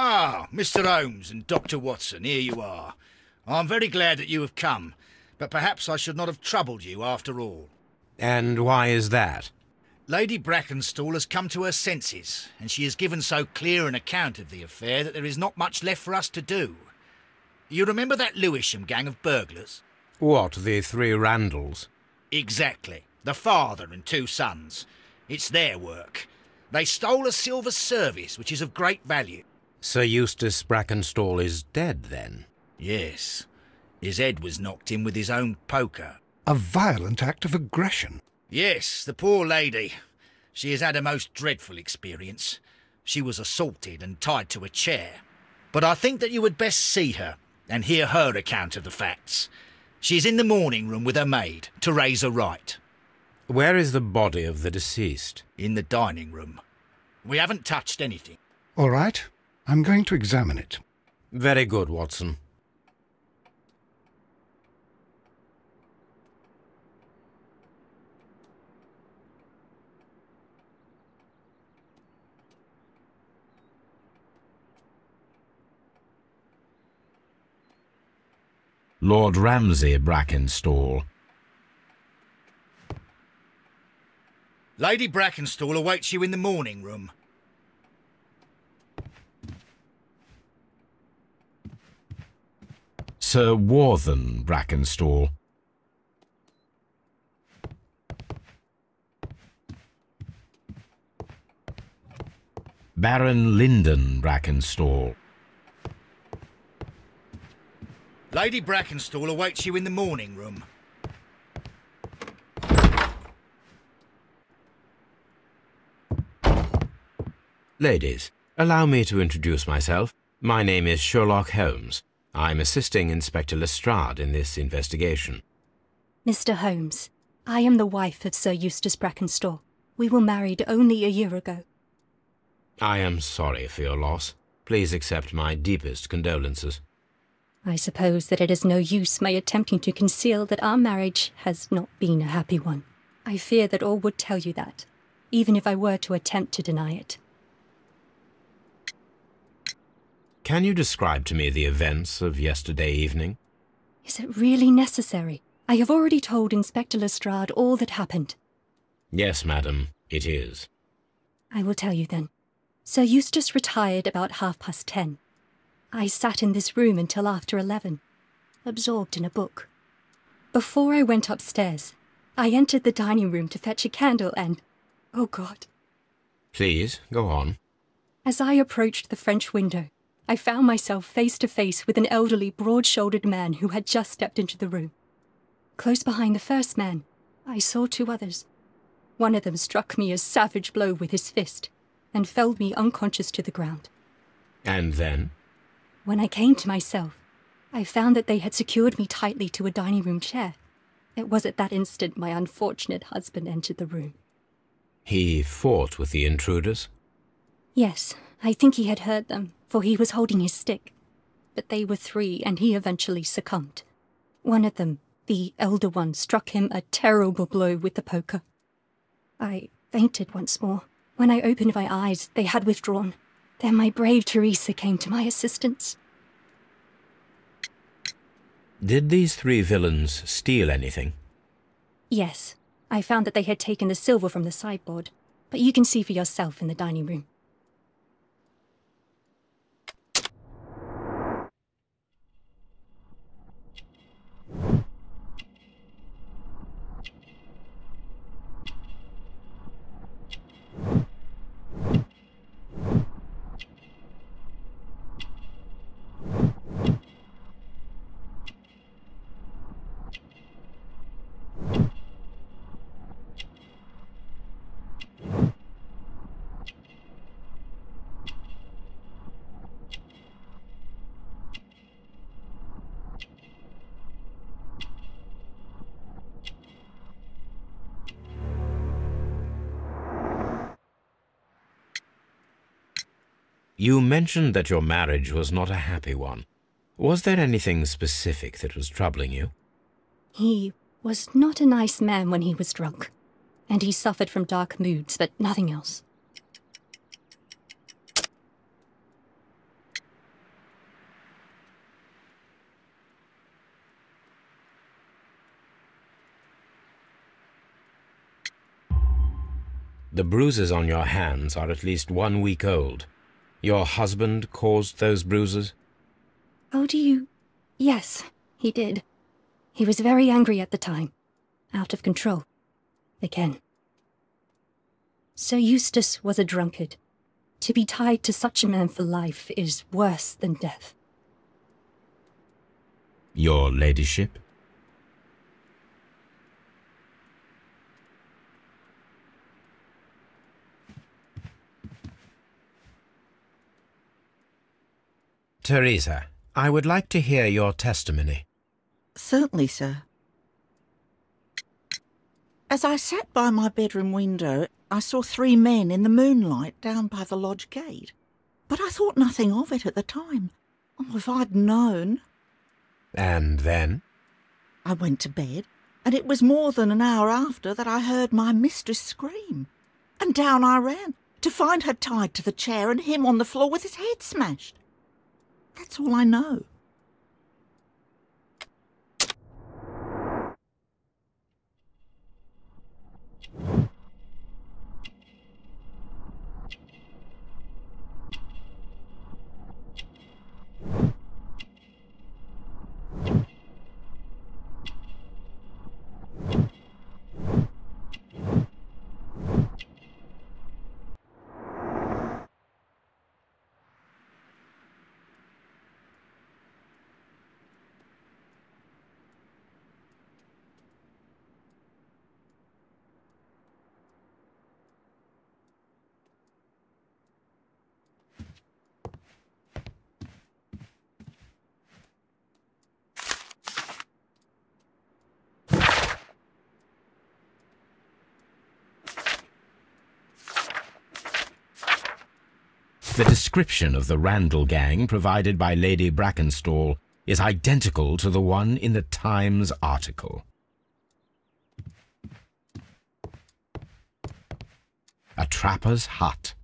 Ah, Mr. Holmes and Dr. Watson, here you are. I'm very glad that you have come, but perhaps I should not have troubled you after all. And why is that? Lady Brackenstall has come to her senses, and she has given so clear an account of the affair that there is not much left for us to do. You remember that Lewisham gang of burglars? What, the three Randalls? Exactly. The father and two sons. It's their work. They stole a silver service, which is of great value. Sir Eustace Brackenstall is dead, then? Yes. His head was knocked in with his own poker. A violent act of aggression. Yes, the poor lady. She has had a most dreadful experience. She was assaulted and tied to a chair. But I think that you would best see her and hear her account of the facts. She's in the morning room with her maid, Teresa Wright. Where is the body of the deceased? In the dining room. We haven't touched anything. All right. I'm going to examine it. Very good, Watson. Lord Ramsay Brackenstall. Lady Brackenstall awaits you in the morning room. Sir Warthen Brackenstall. Baron Lyndon Brackenstall. Lady Brackenstall awaits you in the morning room. Ladies, allow me to introduce myself. My name is Sherlock Holmes. I'm assisting Inspector Lestrade in this investigation. Mr. Holmes, I am the wife of Sir Eustace Brackenstall. We were married only a year ago. I am sorry for your loss. Please accept my deepest condolences. I suppose that it is no use my attempting to conceal that our marriage has not been a happy one. I fear that all would tell you that, even if I were to attempt to deny it. Can you describe to me the events of yesterday evening? Is it really necessary? I have already told Inspector Lestrade all that happened. Yes, madam, it is. I will tell you then. Sir Eustace retired about half past ten. I sat in this room until after eleven, absorbed in a book. Before I went upstairs, I entered the dining room to fetch a candle and. Oh God. Please, go on. As I approached the French window, I found myself face to face with an elderly, broad shouldered man who had just stepped into the room. Close behind the first man, I saw two others. One of them struck me a savage blow with his fist and felled me unconscious to the ground. And then? When I came to myself, I found that they had secured me tightly to a dining room chair. It was at that instant my unfortunate husband entered the room. He fought with the intruders? Yes, I think he had heard them, for he was holding his stick. But they were three, and he eventually succumbed. One of them, the elder one, struck him a terrible blow with the poker. I fainted once more. When I opened my eyes, they had withdrawn. Then my brave Teresa came to my assistance. Did these three villains steal anything? Yes, I found that they had taken the silver from the sideboard, but you can see for yourself in the dining room. You mentioned that your marriage was not a happy one. Was there anything specific that was troubling you? He was not a nice man when he was drunk, and he suffered from dark moods, but nothing else. The bruises on your hands are at least one week old. Your husband caused those bruises? Oh, do you. Yes, he did. He was very angry at the time. Out of control. Again. Sir Eustace was a drunkard. To be tied to such a man for life is worse than death. Your ladyship? Teresa, I would like to hear your testimony. Certainly, sir. As I sat by my bedroom window, I saw three men in the moonlight down by the lodge gate. But I thought nothing of it at the time. Oh, if I'd known. And then? I went to bed, and it was more than an hour after that I heard my mistress scream. And down I ran, to find her tied to the chair and him on the floor with his head smashed. That's all I know. The description of the Randall gang provided by Lady Brackenstall is identical to the one in the Times article. A trapper's hut.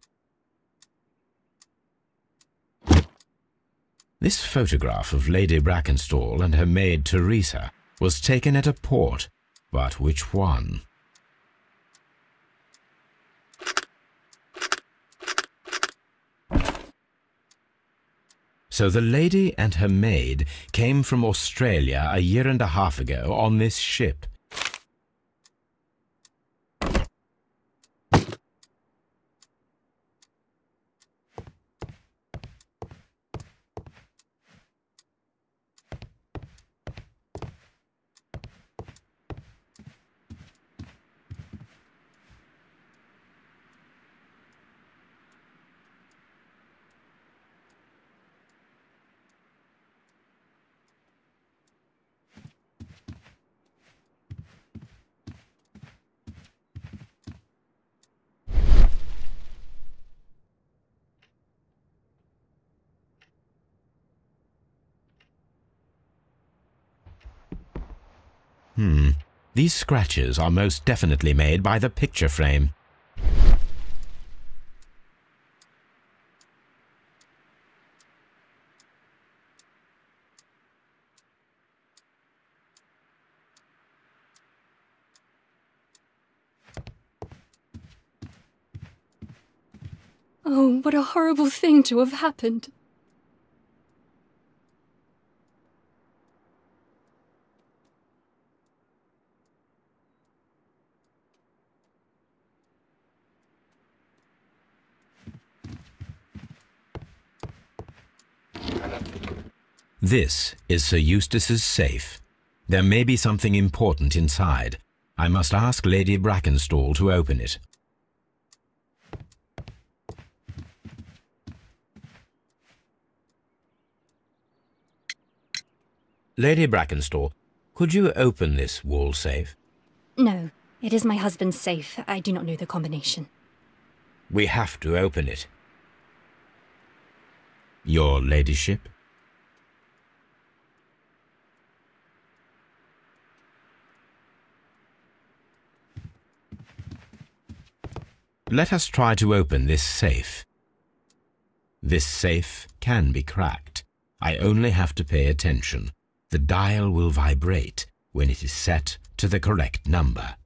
This photograph of Lady Brackenstall and her maid Teresa was taken at a port, but which one? So the lady and her maid came from Australia a year and a half ago on this ship. Hmm. These scratches are most definitely made by the picture frame. Oh, what a horrible thing to have happened. This is Sir Eustace's safe. There may be something important inside. I must ask Lady Brackenstall to open it. Lady Brackenstall, could you open this wall safe? No, it is my husband's safe. I do not know the combination. We have to open it. Your ladyship? Let us try to open this safe. This safe can be cracked. I only have to pay attention. The dial will vibrate when it is set to the correct number.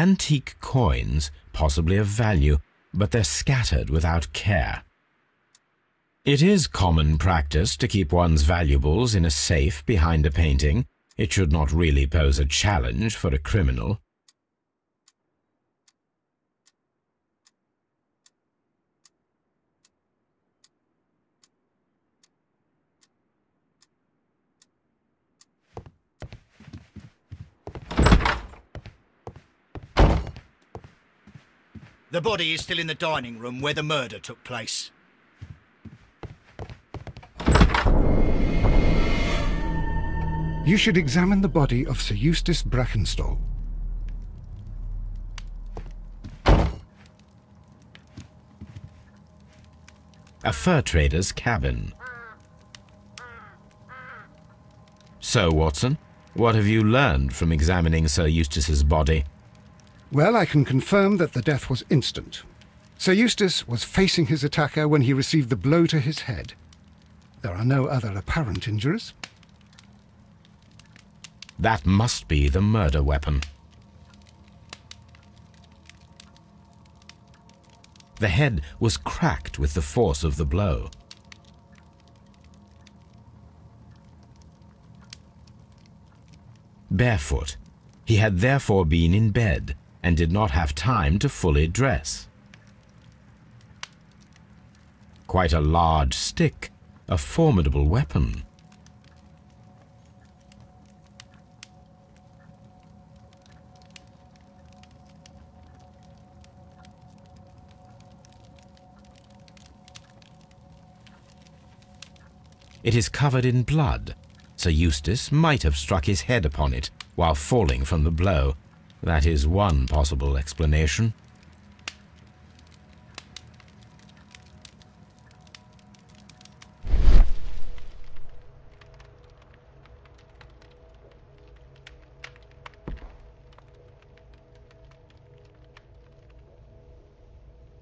Antique coins, possibly of value, but they're scattered without care. It is common practice to keep one's valuables in a safe behind a painting. It should not really pose a challenge for a criminal. The body is still in the dining room where the murder took place. You should examine the body of Sir Eustace Brackenstall. A fur trader's cabin. So, Watson, what have you learned from examining Sir Eustace's body? Well, I can confirm that the death was instant. Sir Eustace was facing his attacker when he received the blow to his head. There are no other apparent injuries. That must be the murder weapon. The head was cracked with the force of the blow. Barefoot, he had therefore been in bed and did not have time to fully dress. Quite a large stick, a formidable weapon. It is covered in blood. Sir Eustace might have struck his head upon it while falling from the blow. That is one possible explanation.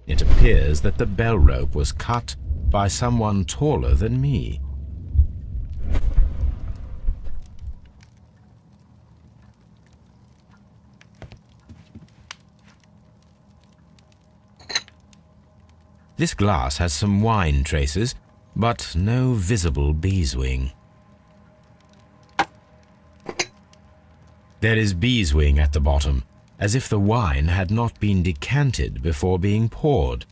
It appears that the bell rope was cut by someone taller than me. This glass has some wine traces, but no visible beeswing. There is beeswing at the bottom, as if the wine had not been decanted before being poured.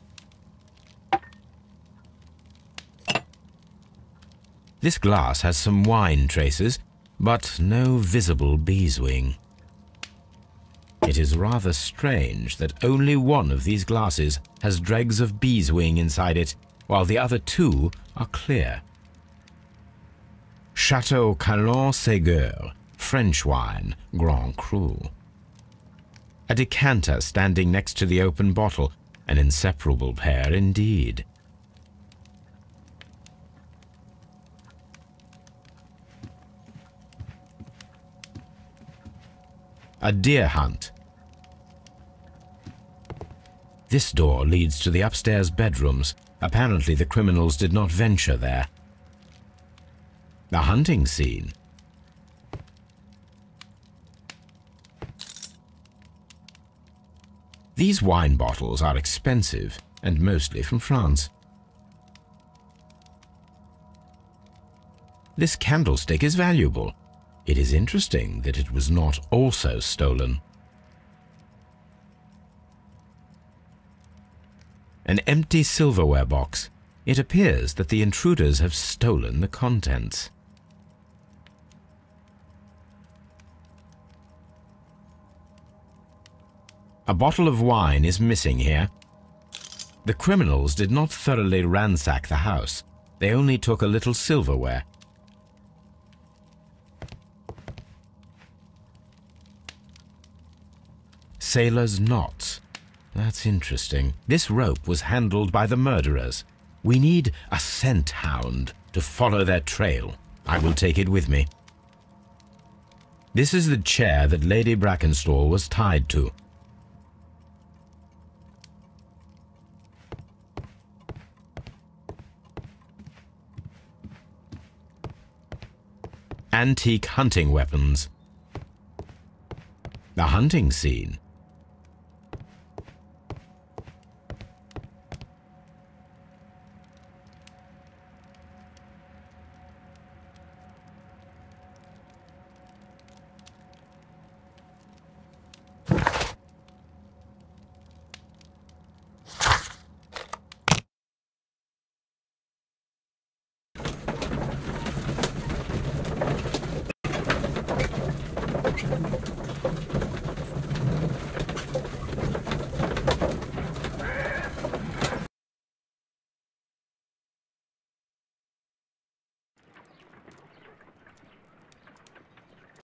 This glass has some wine traces, but no visible beeswing. It is rather strange that only one of these glasses has dregs of beeswing inside it, while the other two are clear. Chateau Calon Ségur, French wine, Grand Cru. A decanter standing next to the open bottle, an inseparable pair indeed. A deer hunt this door leads to the upstairs bedrooms. Apparently the criminals did not venture there. A hunting scene. These wine bottles are expensive and mostly from France. This candlestick is valuable. It is interesting that it was not also stolen. An empty silverware box. It appears that the intruders have stolen the contents. A bottle of wine is missing here. The criminals did not thoroughly ransack the house. They only took a little silverware. Sailor's knots. That's interesting. This rope was handled by the murderers. We need a scent hound to follow their trail. I will take it with me. This is the chair that Lady Brackenstall was tied to. Antique hunting weapons. The hunting scene